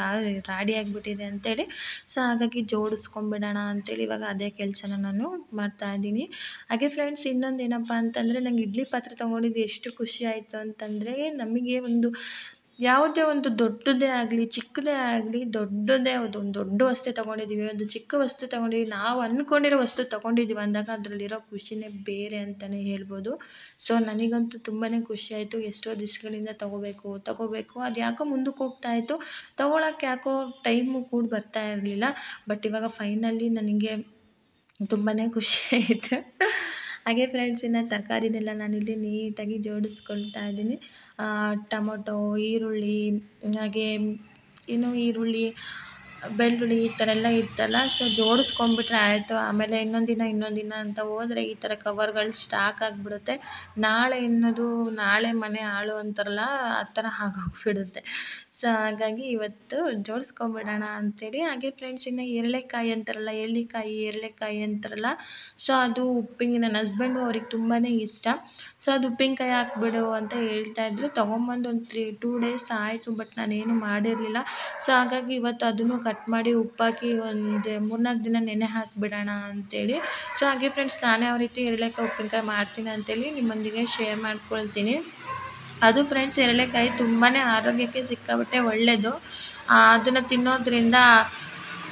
ರಾಡಿ ಆಗಿಬಿಟ್ಟಿದೆ ಅಂತೇಳಿ. ಸೊ, ಹಾಗಾಗಿ ಜೋಡಿಸ್ಕೊಂಬಿಡೋಣ ಅಂತೇಳಿ ಇವಾಗ ಅದೇ ಕೆಲಸನ ನಾನು ಮಾಡ್ತಾ ಇದ್ದೀನಿ. ಹಾಗೆ ಫ್ರೆಂಡ್ಸ್ ಇನ್ನೊಂದು ಏನಪ್ಪ ಅಂತಂದರೆ ನಂಗೆ ಇಡ್ಲಿ ಪಾತ್ರೆ ತೊಗೊಂಡಿದ್ದು ಎಷ್ಟು ಖುಷಿ ಆಯಿತು ಅಂತಂದರೆ ನಮಗೆ ಒಂದು ಯಾವುದೇ ಒಂದು ದೊಡ್ಡದೇ ಆಗಲಿ, ಚಿಕ್ಕದೇ ಆಗಲಿ, ದೊಡ್ಡದೇ ಒಂದು ದೊಡ್ಡ ವಸ್ತು ತಗೊಂಡಿದ್ದೀವಿ, ಒಂದು ಚಿಕ್ಕ ವಸ್ತು ತಗೊಂಡಿದ್ದೀವಿ, ನಾವು ಅಂದ್ಕೊಂಡಿರೋ ವಸ್ತು ತಗೊಂಡಿದ್ದೀವಿ ಅಂದಾಗ ಅದರಲ್ಲಿರೋ ಖುಷಿನೇ ಬೇರೆ ಅಂತಲೇ ಹೇಳ್ಬೋದು. ಸೊ ನನಗಂತೂ ತುಂಬಾ ಖುಷಿ ಆಯಿತು, ಎಷ್ಟೋ ದಿವಸಗಳಿಂದ ತೊಗೋಬೇಕು ತೊಗೋಬೇಕು, ಅದು ಯಾಕೋ ಮುಂದಕ್ಕೆ ಹೋಗ್ತಾ ಇತ್ತು. ತೊಗೊಳಕ್ಕೆ ಯಾಕೋ ಟೈಮು ಕೂಡ ಬರ್ತಾ ಇರಲಿಲ್ಲ ಬಟ್ ಇವಾಗ ಫೈನಲಿ ನನಗೆ ತುಂಬಾ ಖುಷಿ ಆಯಿತು. ಹಾಗೆ ಫ್ರೆಂಡ್ಸ್ ಇನ್ನು ತರಕಾರಿನೆಲ್ಲ ನಾನಿಲ್ಲಿ ನೀಟಾಗಿ ಜೋಡಿಸ್ಕೊಳ್ತಾ ಇದ್ದೀನಿ. ಟೊಮೊಟೊ ಈರುಳ್ಳಿ ಹಾಗೆ ಇನ್ನು ಈರುಳ್ಳಿ ಬೆಳ್ಳುಳ್ಳಿ ಈ ಥರ ಎಲ್ಲ ಇತ್ತಲ್ಲ ಸೊ ಜೋಡಿಸ್ಕೊಂಬಿಟ್ರೆ ಆಯಿತು. ಆಮೇಲೆ ಇನ್ನೊಂದು ದಿನ ಇನ್ನೊಂದು ದಿನ ಅಂತ ಹೋದರೆ ಈ ಥರ ಕವರ್ಗಳು ಸ್ಟಾಕ್ ಆಗಿಬಿಡುತ್ತೆ. ನಾಳೆ ಅನ್ನೋದು ನಾಳೆ ಮನೆ ಹಾಳು ಅಂತಾರಲ್ಲ, ಆ ಥರ ಆಗೋಗ್ಬಿಡುತ್ತೆ. ಸೊ ಹಾಗಾಗಿ ಇವತ್ತು ಜೋಡಿಸ್ಕೊಂಬಿಡೋಣ ಅಂಥೇಳಿ ಹಾಗೆ ಫ್ರೆಂಡ್ಸ್ ಇನ್ನು ಎರಳೆಕಾಯಿ ಅಂತಾರಲ್ಲ ಎಳ್ಳಿಕಾಯಿ ಎರಳೆಕಾಯಿ ಅಂತಾರಲ್ಲ ಸೊ ಅದು ಉಪ್ಪಿನ ನನ್ನ ಹಸ್ಬೆಂಡು ಅವ್ರಿಗೆ ತುಂಬಾ ಇಷ್ಟ. ಸೊ ಅದು ಉಪ್ಪಿನಕಾಯಿ ಹಾಕ್ಬಿಡು ಅಂತ ಹೇಳ್ತಾಯಿದ್ರು ತೊಗೊಂಬಂದು ಒಂದು ತ್ರೀ ಟೂ ಡೇಸ್ ಆಯಿತು ಬಟ್ ನಾನೇನು ಮಾಡಿರಲಿಲ್ಲ. ಸೊ ಹಾಗಾಗಿ ಇವತ್ತು ಅದನ್ನು ಕಟ್ ಮಾಡಿ ಉಪ್ಪಾಕಿ ಒಂದು ಮೂರ್ನಾಲ್ಕು ದಿನ ನೆನೆ ಹಾಕಿಬಿಡೋಣ ಅಂತೇಳಿ. ಸೊ ಹಾಗೆ ಫ್ರೆಂಡ್ಸ್ ನಾನೇ ಯಾವ ರೀತಿ ಎರಳೆಕಾಯಿ ಉಪ್ಪಿನಕಾಯಿ ಮಾಡ್ತೀನಿ ಅಂತೇಳಿ ನಿಮ್ಮೊಂದಿಗೆ ಶೇರ್ ಮಾಡ್ಕೊಳ್ತೀನಿ. ಅದು ಫ್ರೆಂಡ್ಸ್ ಎರಳೆಕಾಯಿ ತುಂಬಾ ಆರೋಗ್ಯಕ್ಕೆ ಸಿಕ್ಕಾಪಟ್ಟೆ ಒಳ್ಳೆಯದು ಅದನ್ನು ತಿನ್ನೋದ್ರಿಂದ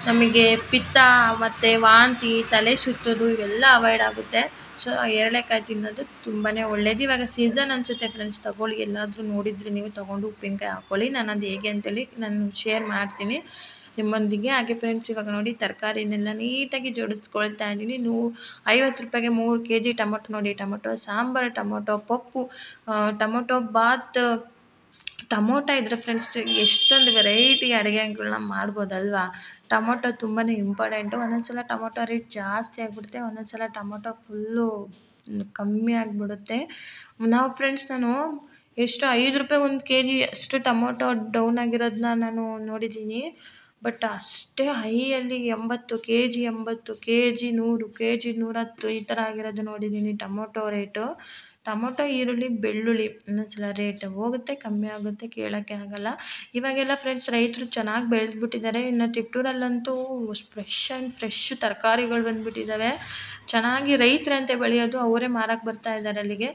ನಮಗೆ ಪಿತ್ತ ಮತ್ತು ವಾಂತಿ, ತಲೆ ಸುತ್ತೋದು ಇವೆಲ್ಲ ಅವಾಯ್ಡ್ ಆಗುತ್ತೆ. ಸೊ ಎರಳೆಕಾಯಿ ತಿನ್ನೋದು ತುಂಬಾ ಒಳ್ಳೇದು. ಇವಾಗ ಸೀಸನ್ ಅನಿಸುತ್ತೆ ಫ್ರೆಂಡ್ಸ್ ತಗೊಳ್ಳಿ. ಎಲ್ಲಾದರೂ ನೋಡಿದರೆ ನೀವು ತೊಗೊಂಡು ಉಪ್ಪಿನಕಾಯಿ ಹಾಕ್ಕೊಳ್ಳಿ ನಾನು ಅದು ಹೇಗೆ ಅಂತೇಳಿ ನಾನು ಶೇರ್ ಮಾಡ್ತೀನಿ. ನಿಮ್ಮೊಂದಿಗೆ, ಹಾಗೆ ಫ್ರೆಂಡ್ಸ್ ಇವಾಗ ನೋಡಿ ತರಕಾರಿನೆಲ್ಲ ನೀಟಾಗಿ ಜೋಡಿಸ್ಕೊಳ್ತಾ ಇದ್ದೀನಿ. ನೂ ಐವತ್ತು ರೂಪಾಯಿಗೆ ಮೂರು ಕೆ ಜಿ ಟೊಮೊಟೊ ನೋಡಿ, ಟೊಮೊಟೊ ಸಾಂಬಾರು, ಟೊಮೊಟೊ ಪಪ್ಪು ಟೊಮೊಟೊ ಬಾತ್, ಟೊಮೊಟೊ ಇದ್ರೆ ಫ್ರೆಂಡ್ಸ್ ಎಷ್ಟೊಂದು ವೆರೈಟಿ ಅಡುಗೆಗಳನ್ನ ಮಾಡ್ಬೋದಲ್ವಾ? ಟೊಮೊಟೊ ತುಂಬಾ ಇಂಪಾರ್ಟೆಂಟು ಒಂದೊಂದು ಸಲ ಟೊಮೊಟೊ ರೇಟ್ ಜಾಸ್ತಿ ಆಗಿಬಿಡುತ್ತೆ ಒಂದೊಂದು ಸಲ ಟೊಮೊಟೊ ಫುಲ್ಲು ಕಮ್ಮಿ ಆಗಿಬಿಡುತ್ತೆ. ನಾವು ಫ್ರೆಂಡ್ಸ್ ನಾನು ಎಷ್ಟು ಐದು ರೂಪಾಯಿ ಒಂದು ಕೆ ಜಿ ಅಷ್ಟು ಟೊಮೊಟೊ ಡೌನ್ ಆಗಿರೋದನ್ನ ನಾನು ನೋಡಿದ್ದೀನಿ. ಬಟ್ ಅಷ್ಟೇ ಹೈಯಲ್ಲಿ ಎಂಬತ್ತು ಕೆ ಜಿ ಎಂಬತ್ತು ಕೆ ಜಿ ನೂರು ಕೆ ಜಿ ನೂರಹತ್ತು ಈ ಥರ ಆಗಿರೋದು ನೋಡಿದ್ದೀನಿ ಟೊಮೊಟೊ ರೇಟು. ಟೊಮೊಟೊ, ಈರುಳ್ಳಿ, ಬೆಳ್ಳುಳ್ಳಿ ಒಂದೊಂದ್ಸಲ ರೇಟ್ ಹೋಗುತ್ತೆ, ಕಮ್ಮಿ ಆಗುತ್ತೆ ಕೇಳೋಕ್ಕೆ ಆಗಲ್ಲ. ಇವಾಗೆಲ್ಲ ಫ್ರೆಂಡ್ಸ್ ರೈತರು ಚೆನ್ನಾಗಿ ಬೆಳೆದ್ಬಿಟ್ಟಿದ್ದಾರೆ. ಇನ್ನು ತಿಪ್ಟೂರಲ್ಲಂತೂ ಫ್ರೆಶ್ ಆ್ಯಂಡ್ ಫ್ರೆಶ್ ತರಕಾರಿಗಳು ಬಂದುಬಿಟ್ಟಿದ್ದಾವೆ. ಚೆನ್ನಾಗಿ ರೈತರಂತೆ ಬೆಳೆಯೋದು ಅವರೇ ಮಾರಕ್ಕೆ ಬರ್ತಾ ಇದ್ದಾರೆ ಅಲ್ಲಿಗೆ.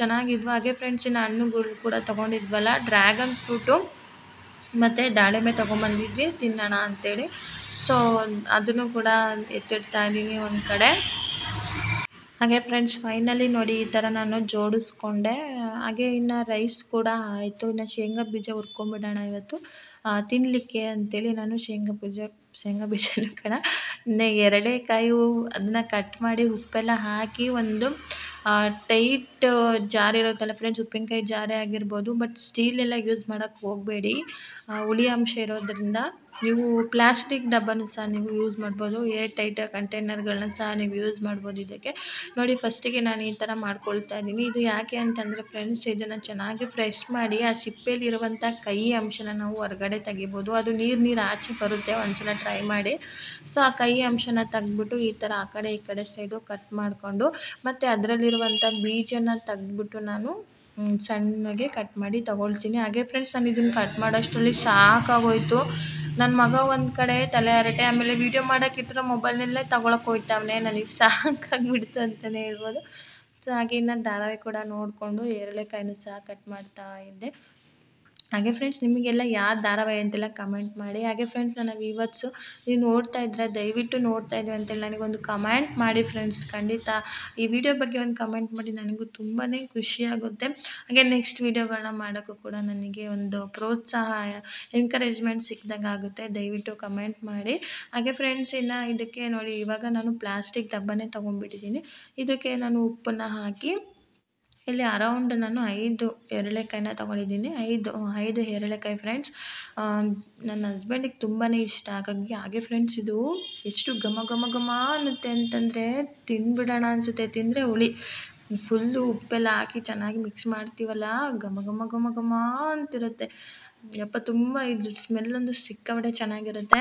ಚೆನ್ನಾಗಿದ್ವು. ಹಾಗೆ ಫ್ರೆಂಡ್ಸ್ ಇನ್ನು ಹಣ್ಣುಗಳು ಕೂಡ ತೊಗೊಂಡಿದ್ವಲ್ಲ ಡ್ರ್ಯಾಗನ್ ಫ್ರೂಟು ಮತ್ತು ದಾಳಿಂಬೆ ತೊಗೊಂಬಂದಿದ್ವಿ, ತಿನ್ನೋಣ ಅಂತೇಳಿ. ಸೊ ಅದನ್ನು ಕೂಡ ಎತ್ತಿಡ್ತಾ ಇದ್ದೀನಿ ಒಂದು ಕಡೆ. ಹಾಗೆ ಫ್ರೆಂಡ್ಸ್ ಫೈನಲಿ ನೋಡಿ ಈ ಥರ ನಾನು ಜೋಡಿಸ್ಕೊಂಡೆ. ಹಾಗೆ ಇನ್ನು ರೈಸ್ ಕೂಡ ಆಯಿತು. ಇನ್ನು ಶೇಂಗಾ ಬೀಜ ಹುರ್ಕೊಂಬಿಡೋಣ ಇವತ್ತು. ತಿನ್ನಲಿಕ್ಕೆ ಅಂತೇಳಿ ನಾನು ಶೇಂಗಾ ಬೀಜ, ಶೇಂಗಾ ಬೀಜನ ಕಣ, ಇನ್ನು ಎರಡೇಕಾಯಿ ಅದನ್ನ ಕಟ್ ಮಾಡಿ ಉಪ್ಪೆಲ್ಲ ಹಾಕಿ ಒಂದು ಟೈಟ್ ಜಾರ್ ಇರುತ್ತಲ್ಲ ಫ್ರೆಂಡ್ಸ್ ಉಪ್ಪಿನಕಾಯಿ ಜಾರೇ ಆಗಿರ್ಬೋದು ಬಟ್ ಸ್ಟೀಲೆಲ್ಲ ಯೂಸ್ ಮಾಡೋಕ್ಕೆ ಹೋಗಬೇಡಿ. ಹುಳಿ ಅಂಶ ಇರೋದ್ರಿಂದ ನೀವು ಪ್ಲಾಸ್ಟಿಕ್ ಡಬ್ಬನೂ ಸಹ ನೀವು ಯೂಸ್ ಮಾಡ್ಬೋದು ಏರ್ ಟೈಟ್ ಕಂಟೈನರ್ಗಳನ್ನ ಸಹ ನೀವು ಯೂಸ್ ಮಾಡ್ಬೋದು ಇದಕ್ಕೆ. ನೋಡಿ ಫಸ್ಟಿಗೆ ನಾನು ಈ ಥರ ಮಾಡ್ಕೊಳ್ತಾ ಇದ್ದೀನಿ. ಇದು ಯಾಕೆ ಅಂತಂದರೆ ಫ್ರೆಂಡ್ಸ್ ಇದನ್ನು ಚೆನ್ನಾಗಿ ಫ್ರೆಶ್ ಮಾಡಿ ಆ ಸಿಪ್ಪೆಯಲ್ಲಿರುವಂಥ ಕೈ ಅಂಶನ ನಾವು ಹೊರಗಡೆ ತೆಗಿಬೋದು. ಅದು ನೀರು ನೀರು ಆಚೆ ಬರುತ್ತೆ, ಒಂದ್ಸಲ ಟ್ರೈ ಮಾಡಿ. ಸೊ ಆ ಕೈ ಅಂಶನ ತೆಗ್ದ್ಬಿಟ್ಟು ಈ ಥರ ಆ ಕಡೆ ಈ ಕಡೆ ಸೈಡು ಕಟ್ ಮಾಡಿಕೊಂಡು, ಮತ್ತು ಅದರಲ್ಲಿರುವಂಥ ಬೀಜನ ತೆಗ್ದ್ಬಿಟ್ಟು ನಾನು ಸಣ್ಣಗೆ ಕಟ್ ಮಾಡಿ ತಗೊಳ್ತೀನಿ. ಹಾಗೆ ಫ್ರೆಂಡ್ಸ್ ನಾನು ಇದನ್ನು ಕಟ್ ಮಾಡೋಷ್ಟರಲ್ಲಿ ಸಾಕಾಗೋಯ್ತು ನನ್ನ ಮಗ ಒಂದು ಕಡೆ ತಲೆ ಹರಟೆ, ಆಮೇಲೆ ವೀಡಿಯೋ ಮಾಡೋಕ್ಕಿಟ್ಟರೆ ಮೊಬೈಲ್ನಲ್ಲೇ ತಗೊಳಕ್ಕೆ ಹೋಯ್ತಾವನೆ. ನನಗೆ ಸಾಕಾಗಿಬಿಡ್ತು ಅಂತಲೇ ಹೇಳ್ಬೋದು. ಸೊ ಹಾಗೆ ನಾನು ಧಾರಾವಾಹಿ ಕೂಡ ನೋಡಿಕೊಂಡು ಎರಳೆಕಾಯಿನೂ ಸಹ ಕಟ್ ಮಾಡ್ತಾ ಇದ್ದೆ. ಹಾಗೆ ಫ್ರೆಂಡ್ಸ್ ನಿಮಗೆಲ್ಲ ಯಾವ ಧಾರಾವಾಹಿ ಅಂತೆಲ್ಲ ಕಮೆಂಟ್ ಮಾಡಿ. ಹಾಗೆ ಫ್ರೆಂಡ್ಸ್ ನನ್ನ ವೀವರ್ಸು ನೀವು ನೋಡ್ತಾ ಇದ್ದರೆ ದಯವಿಟ್ಟು ನೋಡ್ತಾ ಇದ್ದೀವಿ ಅಂತೇಳಿ ನನಗೊಂದು ಕಮೆಂಟ್ ಮಾಡಿ ಫ್ರೆಂಡ್ಸ್ ಖಂಡಿತ. ಈ ವಿಡಿಯೋ ಬಗ್ಗೆ ಒಂದು ಕಮೆಂಟ್ ಮಾಡಿ ನನಗೂ ತುಂಬಾ ಖುಷಿಯಾಗುತ್ತೆ ಹಾಗೆ ನೆಕ್ಸ್ಟ್ ವೀಡಿಯೋಗಳನ್ನ ಮಾಡೋಕ್ಕೂ ಕೂಡ ನನಗೆ ಒಂದು ಪ್ರೋತ್ಸಾಹ ಎನ್ಕರೇಜ್ಮೆಂಟ್ ಸಿಕ್ಕಿದಾಗ ಆಗುತ್ತೆ. ದಯವಿಟ್ಟು ಕಮೆಂಟ್ ಮಾಡಿ. ಹಾಗೆ ಫ್ರೆಂಡ್ಸ್ ಇನ್ನು ಇದಕ್ಕೆ ನೋಡಿ, ಇವಾಗ ನಾನು ಪ್ಲಾಸ್ಟಿಕ್ ಡಬ್ಬನೇ ತೊಗೊಂಡ್ಬಿಟ್ಟಿದ್ದೀನಿ. ಇದಕ್ಕೆ ನಾನು ಉಪ್ಪನ್ನು ಹಾಕಿ ಇಲ್ಲಿ ಅರೌಂಡ್ ನಾನು ಐದು ಎರಳೆಕಾಯಿನ ತಗೊಂಡಿದ್ದೀನಿ. ಐದು ಐದು ಎರಳೆಕಾಯಿ ಫ್ರೆಂಡ್ಸ್ ನನ್ನ ಹಸ್ಬೆಂಡಿಗೆ ತುಂಬಾ ಇಷ್ಟ. ಹಾಗಾಗಿ ಹಾಗೆ ಫ್ರೆಂಡ್ಸ್ ಇದು. ಎಷ್ಟು ಘಮ ಘಮ ಘಮ ಅನ್ನುತ್ತೆ ಅಂತಂದರೆ ತಿಂದ್ಬಿಡೋಣ ಅನಿಸುತ್ತೆ. ತಿಂದರೆ ಹುಳಿ. ಫುಲ್ಲು ಉಪ್ಪೆಲ್ಲ ಹಾಕಿ ಚೆನ್ನಾಗಿ ಮಿಕ್ಸ್ ಮಾಡ್ತೀವಲ್ಲ, ಘಮ ಘಮ ಘಮ ಘಮ ಅಂತಿರುತ್ತೆ. ಯಪ್ಪ, ತುಂಬ ಇದು ಸ್ಮೆಲ್ ಒಂದು ಸಿಕ್ಕಾಪಟ್ಟೆ ಚೆನ್ನಾಗಿರುತ್ತೆ.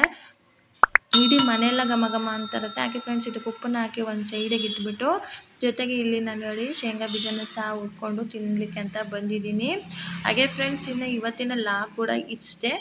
ಇಡೀ ಮನೆಯೆಲ್ಲ ಘಮ ಘಮ ಅಂತ ಇರುತ್ತೆ. ಹಾಗೆ ಫ್ರೆಂಡ್ಸ್ ಇದಕ್ಕೆ ಉಪ್ಪನ್ನ ಹಾಕಿ ಒಂದು ಸೈಡಿಗೆ ಇಟ್ಬಿಟ್ಟು, ಜೊತೆಗೆ ಇಲ್ಲಿ ನಾನು ನೋಡಿ ಶೇಂಗಾ ಬೀಜನ ಸಹ ಉಟ್ಕೊಂಡು ತಿನ್ನಲಿಕ್ಕೆ ಅಂತ ಬಂದಿದ್ದೀನಿ. ಹಾಗೆ ಫ್ರೆಂಡ್ಸ್ ಇನ್ನು ಇವತ್ತಿನ ಲಾಗ್ ಕೂಡ ಇಷ್ಟೇ.